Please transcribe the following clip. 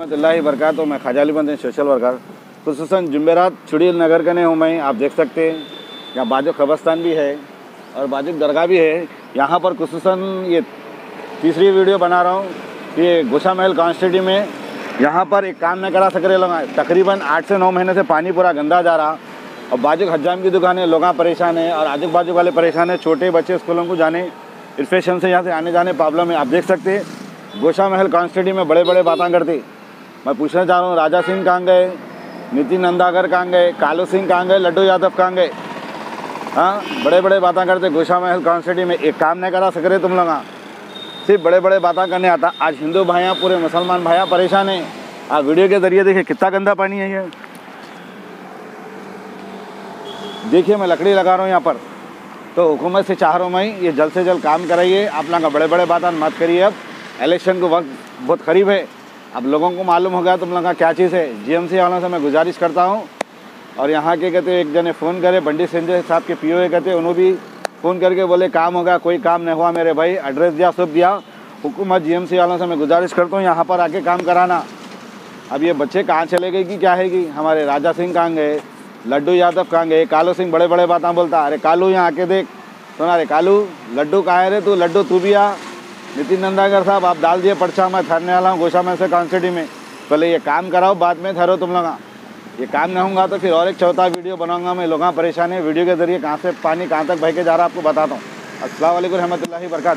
बरकत मैं खाजाली बंद सोशल वर्कर खसूस जुमेरात चुड़ील नगर का नहीं हूँ मैं, आप देख सकते हैं। यहाँ बाजू खबरस्तान भी है और बाजू दरगाह भी है। यहाँ पर खसूस ये तीसरी वीडियो बना रहा हूँ कि गुशा महल कॉन्स्टिट्यूटी में। यहाँ पर एक काम नहीं करा सक रहे लोग, तकरीबन आठ से नौ महीने से पानी पूरा गंदा जा रहा। और बाजू हजाम की दुकान है, लोग परेशान है और आजू बाजू वाले परेशान है। छोटे बच्चे स्कूलों को जाने इन्फेक्शन से यहाँ से आने जाने प्रॉब्लम है। आप देख सकते हैं गोशा महल कॉन्स्टिट्यूटी में बड़े बड़े बातें करते। मैं पूछना चाह रहा हूँ, राजा सिंह कहाँ गए? नितिन नंदागर कहाँ गए? कालू सिंह कहाँ गए? लड्डू यादव कहाँ गए? हाँ बड़े बड़े बातें करते गोशा महल कॉन्स्टिट्यूटी में एक काम नहीं करा सक रहे तुम लोग सिर्फ़ बड़े बड़े बातें करने आता। आज हिंदू भाइयाँ पूरे मुसलमान भाइयाँ परेशान हैं। आप वीडियो के ज़रिए देखिए, कितना गंदा पानी है ये। देखिए, मैं लकड़ी लगा रहा हूँ यहाँ पर। तो हुकूमत से चाह रहा हूँ मैं, ये जल्द से जल्द काम कराइए। आप लोग बड़े बड़े बात मत करिए अब। इलेक्शन का वक्त बहुत करीब है। अब लोगों को मालूम हो गया तुम लोग का क्या चीज़ है। जीएमसी वालों से मैं गुजारिश करता हूँ। और यहाँ के कहते एक जने फ़ोन करे, बंडी संजय साहब के पीओए कहते उन्होंने भी फ़ोन करके बोले, काम होगा, कोई काम नहीं हुआ मेरे भाई, एड्रेस दिया, सब दिया। हुकूमत जीएमसी वालों से मैं गुजारिश करता हूँ, यहाँ पर आके काम कराना। अब ये बच्चे कहाँ चले गए कि क्या है कि हमारे राजा सिंह कहाँ गए, लड्डू यादव कहाँ गए, कालू सिंह बड़े बड़े बातें बोलता, अरे कालू, यहाँ आके देख। सुना अरे कालू, लड्डू कहाँ रे तू? लड्डू तू भी आ। नितिन नंदागर साहब, आप डाल दिए पर्चा, मैं थरने वाला हूँ गोशा में से कॉन्सिटी में। पहले ये काम कराओ, बाद में थरो तुम लोग। ये काम नहीं होगा तो फिर और एक चौथा वीडियो बनाऊँगा मैं, लोग परेशानी है? वीडियो के ज़रिए कहाँ से पानी कहाँ तक बह के जा रहा है आपको बताता हूँ। असल वरहमल वर्का